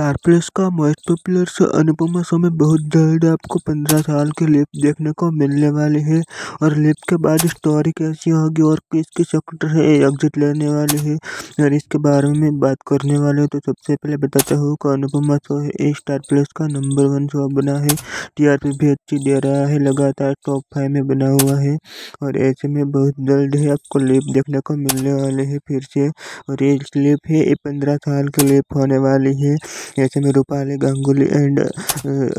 Star Plus का most popular से Anupama show में बहुत जल्द आपको पंद्रह साल के लिप देखने को मिलने वाले हैं और लिप के बाद स्टोरी कैसी होगी और किस एक्टर है एग्जिट लेने वाले हैं। और इसके बारे में बात करने वाले तो सबसे पहले बताता हूँ कि अनुपमा शो है स्टार प्लस का नंबर वन शो बना है। टीआरपी भी अच्छी दे रहा है, लगातार टॉप फाइव में बना हुआ है और ऐसे में बहुत जल्द ही। आपको लिप देखने को मिलने वाले हैं फिर से और ये लिप है, ये पंद्रह साल के लिप होने वाली है। ऐसे में रूपाली गांगुली एंड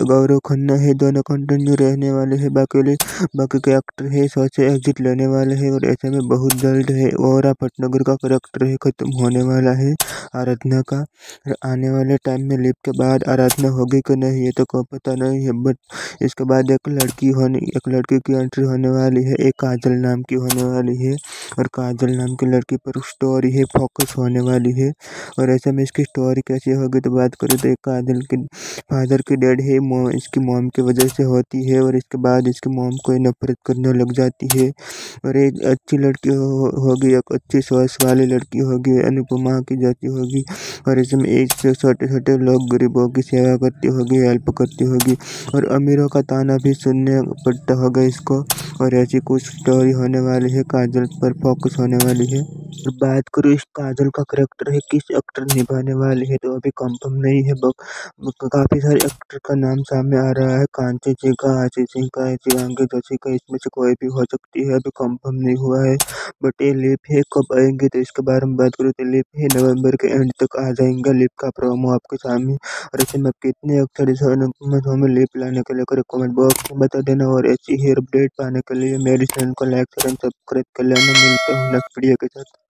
गौरव खन्ना है दोनों कंटिन्यू रहने वाले हैं। बाकी बाकी के एक्टर है सौ से एग्जिट लेने वाले हैं और ऐसे में बहुत जल्द है। और पटनगर का करेक्टर है, खत्म होने वाला है। आराधना का आने वाले टाइम में लिप के बाद आराधना होगी कि नहीं ये तो को पता नहीं है बट इसके बाद एक लड़की होने एक लड़की की एंट्री होने वाली है एक काजल नाम की होने वाली है और काजल नाम की लड़की पर स्टोरी है फोकस होने वाली है और ऐसे में इसकी स्टोरी कैसी होगी तो बात करें तो एक काजल के फादर की डेड है मो इसकी मोम की वजह से होती है और इसके बाद इसकी मोम को नफरत करने लग जाती है और एक अच्छी लड़की होगी हो, एक अच्छी सोच वाली लड़की होगी अनुपमा की जाती होगी और इसमें एक से छोटे छोटे लोग गरीबों की सेवा करती होगी हेल्प करती होगी और अमीरों का ताना भी सुनने पड़ता होगा इसको और ऐसी कुछ स्टोरी होने वाली है, काजल पर फोकस होने वाली है। बात करूँ इस काजल का करेक्टर है, किस एक्टर निभाने वाले है तो अभी कंफर्म नहीं है काफ़ी सारे एक्टर का नाम सामने आ रहा है, कांची जी का आशी सिंह का चिरांगी जोशी का, इसमें से कोई भी हो सकती है, अभी कंफर्म नहीं हुआ है बट ये लिप है, कब आएँगे तो इसके बारे में बात करूँ तो लिप है, नवंबर के एंड तक आ जाएँगे लिप का प्रोमो आपके सामने, और ऐसे में कितने एक्टर में लिप लाने के लिए कमेंट बॉक्स में बता देना, और ऐसी ही अपडेट पाने के लिए मेरे चैनल को लाइक करें सब्सक्राइब कर लेना मिलता हूँ नेक्स्ट वीडियो के साथ।